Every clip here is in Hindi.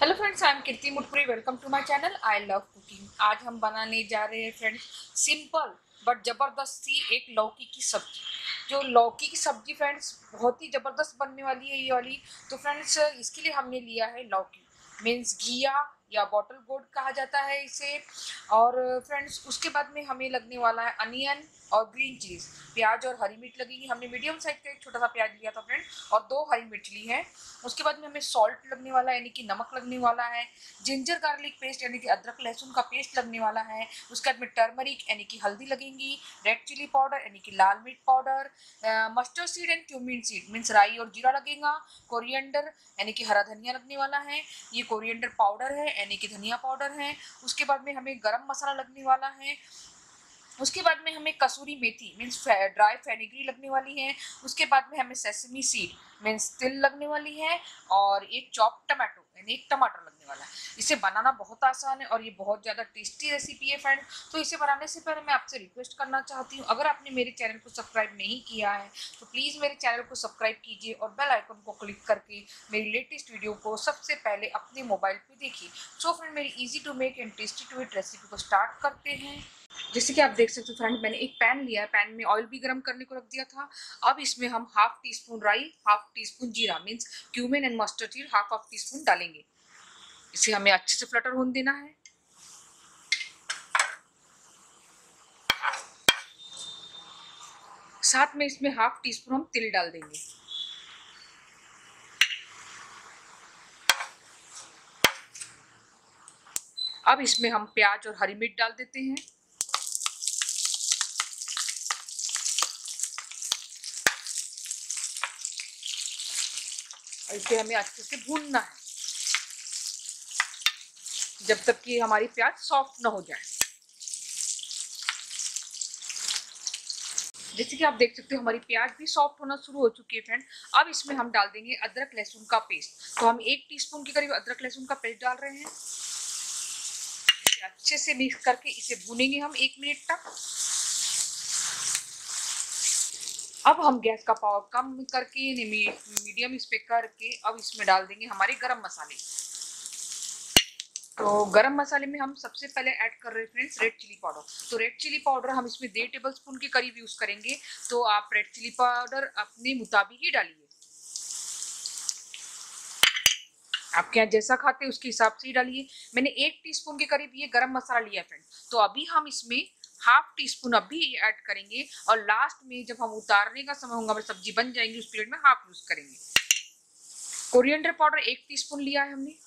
Hello friends I am Kirti Mutpuri welcome to my channel I love cooking आज हम बनाने जा रहे हैं फ्रेंड्स सिंपल बट ज़बरदस्त सी एक लौकी की सब्ज़ी। जो लौकी की सब्ज़ी फ्रेंड्स बहुत ही ज़बरदस्त बनने वाली है ये वाली। तो फ्रेंड्स इसके लिए हमने लिया है लौकी। मीन्स घिया या बॉटल गोड कहा जाता है इसे। और फ्रेंड्स उसके बाद में हमें लगने वाला है अनियन और ग्रीन चीज़ प्याज और हरी मिर्च लगेगी। हमने मीडियम साइज़ का एक छोटा सा प्याज लिया था फ्रेंड और दो हरी मिर्च ली है। उसके बाद में हमें सॉल्ट लगने वाला है, यानी कि नमक लगने वाला है। जिंजर गार्लिक पेस्ट यानी कि अदरक लहसुन का पेस्ट लगने वाला है। उसके बाद में टर्मरिक यानी कि हल्दी लगेंगी। रेड चिली पाउडर यानी कि लाल मिर्च powder mustard seed and cumin seed means राई और जीरा लगेगा। कोरिएंडर यानी कि हरा धनिया लगने वाला है। ये कोरिएंडर पाउडर है, यानी कि धनिया पाउडर है। उसके बाद में हमें गरम मसाला लगने वाला है। उसके बाद में हमें कसूरी मेथी, मीन्स ड्राई फेनिग्री लगने वाली है। उसके बाद में हमें सेसमी सीड, मीन्स तिल लगने वाली है और एक चॉप टमाटो यानी एक टमाटर लगने वाला है। इसे बनाना बहुत आसान है और ये बहुत ज़्यादा टेस्टी रेसिपी है फ्रेंड तो इसे बनाने से पहले मैं आपसे रिक्वेस्ट करना चाहती हूँ, अगर आपने मेरे चैनल को सब्सक्राइब नहीं किया है तो प्लीज़ मेरे चैनल को सब्सक्राइब कीजिए और बेल आइकन को क्लिक करके मेरी लेटेस्ट वीडियो को सबसे पहले अपने मोबाइल पर देखिए। सो फ्रेंड मेरी easy to make and tasty to eat recipe को स्टार्ट करते हैं। जैसे कि आप देख सकते हो फ्रेंड मैंने एक पैन लिया है। पैन में ऑयल भी गर्म करने को रख दिया था। अब इसमें हम हाफ़ टी स्पून राई हाफ़ टी स्पून जीरा means cumin and mustard seed half half teaspoon डालेंगे। इसे हमें अच्छे से फ्लटर होने देना है। साथ में इसमें हाफ़ टी स्पून हम तिल डाल देंगे। अब इसमें हम प्याज और हरी मिर्च डाल देते हैं। इसे हमें अच्छे से भूनना है। जब तक कि हमारी प्याज सॉफ्ट ना हो जाए। जैसे कि आप देख सकते हो, हमारी प्याज भी सॉफ्ट होना शुरू हो चुकी है फ्रेंड अब इसमें हम डाल देंगे अदरक लहसुन का पेस्ट तो हम एक टीस्पून के करीब अदरक लहसुन का पेस्ट डाल रहे हैं। अच्छे से मिक्स करके इसे भूनेंगे हम एक मिनट तक। अब हम गैस का पावर कम करके मीडियम इस पे करके, अब इसमें डाल देंगे हमारे गरम मसाले। तो गरम मसाले में हम सबसे पहले ऐड कर रहे हैं फ्रेंड्स रेड चिली पाउडर। तो रेड चिली पाउडर हम इसमें डेढ़ टेबल स्पून के करीब यूज़ करेंगे। तो आप रेड चिली पाउडर अपने मुताबिक ही डालिए। आपके यहाँ जैसा खाते हैं उसके हिसाब से ही डालिए। मैंने एक टीस्पून के करीब ये गरम मसाला लिया फ्रेंड तो अभी हम इसमें हाफ़ टी स्पून अभी ऐड करेंगे और लास्ट में जब हम उतारने का समय होगा, हमारी सब्ज़ी बन जाएँगी, उस पीरियड में हाफ़ यूज़ करेंगे। कोरिएंडर पाउडर एक टीस्पून लिया है हमने।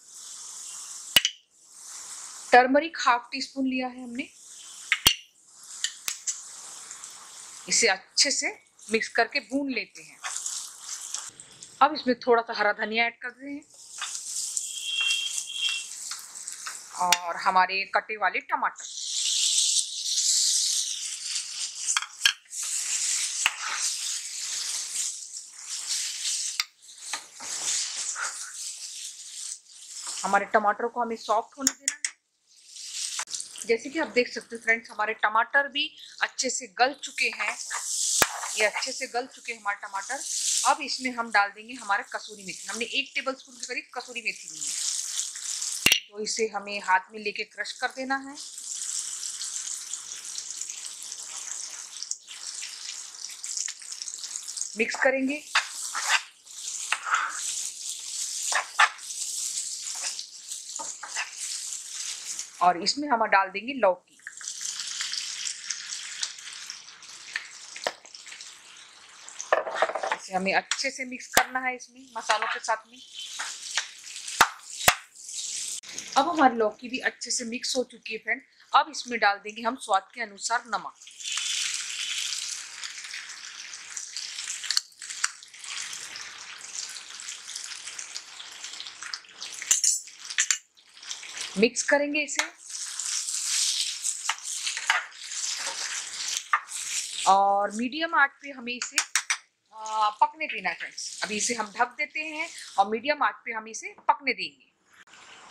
टर्मरिक हाफ़ टी स्पून लिया है हमने। इसे अच्छे से मिक्स करके भून लेते हैं। अब इसमें थोड़ा सा हरा धनिया ऐड कर रहे हैं। और हमारे कटे वाले टमाटर। हमारे टमाटर को हमें सॉफ्ट होने देना है। जैसे कि आप देख सकते हैं फ्रेंड्स हमारे टमाटर भी अच्छे से गल चुके हैं। ये अच्छे से गल चुके हैं हमारे टमाटर। अब इसमें हम डाल देंगे हमारे कसूरी मेथी। हमने एक टेबल स्पून के करीब कसूरी मेथी ली है। तो इसे हमें हाथ में लेके क्रश कर देना है। मिक्स करेंगे। और इसमें हम डाल देंगे लौकी। इसे हमें अच्छे से मिक्स करना है इसमें, मसालों के साथ में। अब हमारी लौकी भी अच्छे से मिक्स हो चुकी है फ्रेंड अब इसमें डाल देंगे हम स्वाद के अनुसार नमक। मिक्स करेंगे इसे। और मीडियम आँच पे हमें इसे पकने देना है फ्रेंड्स अभी इसे हम ढक देते हैं और मीडियम आँच पे हम इसे पकने देंगे।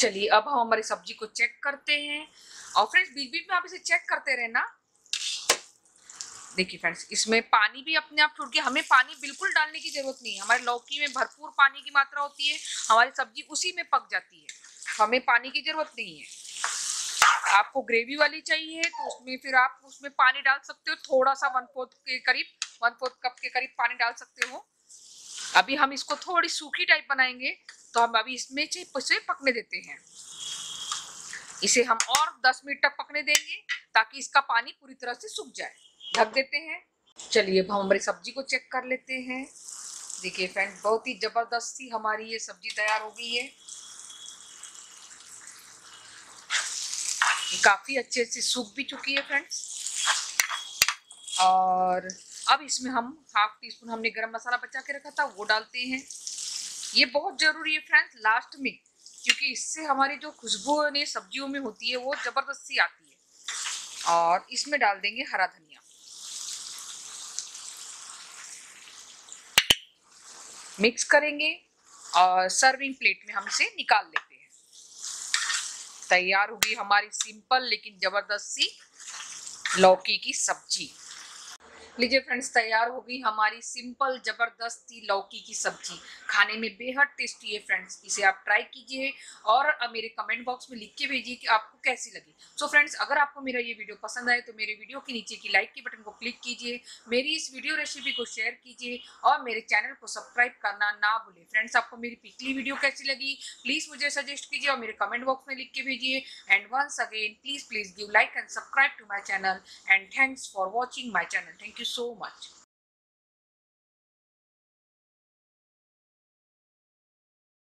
चलिए, अब हम हमारी सब्ज़ी को चेक करते हैं। और फ्रेंड्स बीच बीच में आप इसे चेक करते रहना। देखिए फ्रेंड्स इसमें पानी भी अपने आप छूट गया हमें पानी बिल्कुल डालने की ज़रूरत नहीं है। हमारे लौकी में भरपूर पानी की मात्रा होती है, हमारी सब्ज़ी उसी में पक जाती है। हमें पानी की ज़रूरत नहीं है। आपको ग्रेवी वाली चाहिए तो उसमें फिर आप उसमें पानी डाल सकते हो थोड़ा सा वन फोर्थ के करीब, वन फोर्थ कप के करीब पानी डाल सकते हो। अभी हम इसको थोड़ी सूखी टाइप बनाएँगे तो हम अभी इसमें से पकने देते हैं। इसे हम और 10 मिनट तक पकने देंगे, ताकि इसका पानी पूरी तरह से सूख जाए। ढक देते हैं। चलिए अब हम हमारी सब्ज़ी को चेक कर लेते हैं। देखिए फ्रेंड बहुत ही ज़बरदस्ती हमारी ये सब्ज़ी तैयार हो गई है। काफ़ी अच्छे से सूख भी चुकी है फ्रेंड्स और अब इसमें हम हाफ़ टी स्पून हमने गरम मसाला बचा के रखा था, वो डालते हैं। ये बहुत ज़रूरी है फ्रेंड्स लास्ट में, क्योंकि इससे हमारी जो खुशबू ने सब्जियों में होती है, वो ज़बरदस्ती आती है। और इसमें डाल देंगे हरा धनिया। मिक्स करेंगे और सर्विंग प्लेट में हम इसे निकाल लेते तैयार होगी हमारी सिंपल लेकिन ज़बरदस्त सी लौकी की सब्ज़ी। लीजिए फ्रेंड्स तैयार हो गई हमारी सिंपल ज़बरदस्ती लौकी की सब्ज़ी। खाने में बेहद टेस्टी है फ्रेंड्स इसे आप ट्राई कीजिए और मेरे कमेंट बॉक्स में लिख के भेजिए कि आपको कैसी लगी। सो so फ्रेंड्स अगर आपको मेरा ये वीडियो पसंद आए तो मेरे वीडियो के नीचे की लाइक की बटन को क्लिक कीजिए, मेरी इस वीडियो रेसिपी को शेयर कीजिए और मेरे चैनल को सब्सक्राइब करना ना भूलें। फ्रेंड्स आपको मेरी पिछली वीडियो कैसी लगी प्लीज़ मुझे सजेस्ट कीजिए और मेरे कमेंट बॉक्स में लिख के भेजिए। And once again please please give like and subscribe to my channel and thanks for watching my channel thank you so much